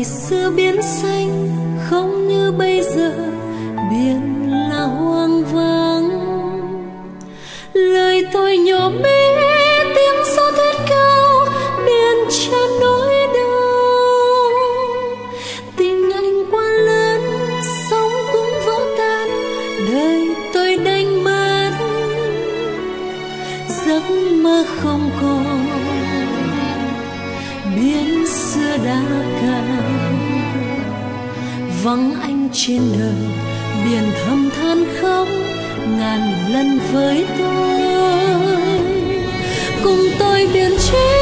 ngày xưa biến xây vắng anh trên đời biển thầm than khóc, ngàn lần với tôi. Cùng tôi biển chết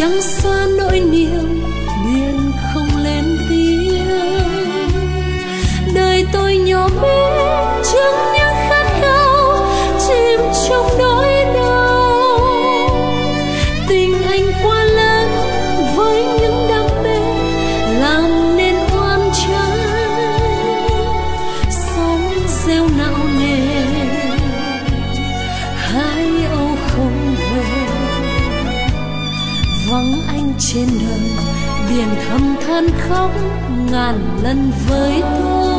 chẳng xa nỗi niềm biển không lên tiếng đời tôi nhỏ bé chẳng những khát khao, chìm trong đó. Thầm than khóc ngàn lần với tôi.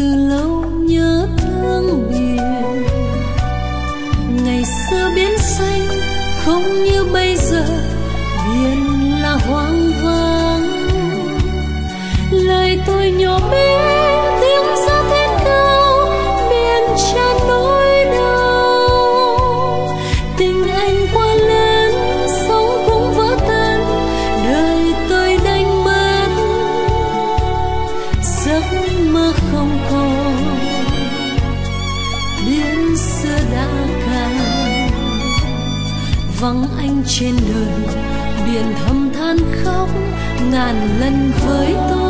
Từ lâu nhớ thương biển. Ngày xưa biển xanh không như bây giờ, biển là hoang vắng. Lời tôi nhỏ bé giấc mơ không còn. Biến xưa đã cạn, vắng anh trên đời biển thầm than khóc, ngàn lần với tôi.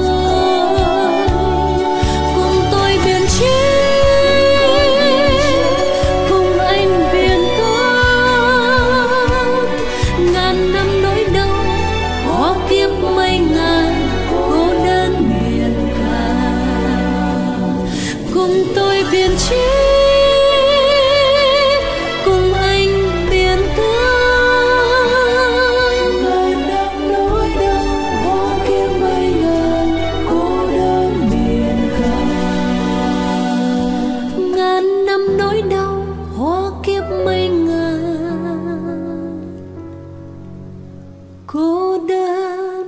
Cô đơn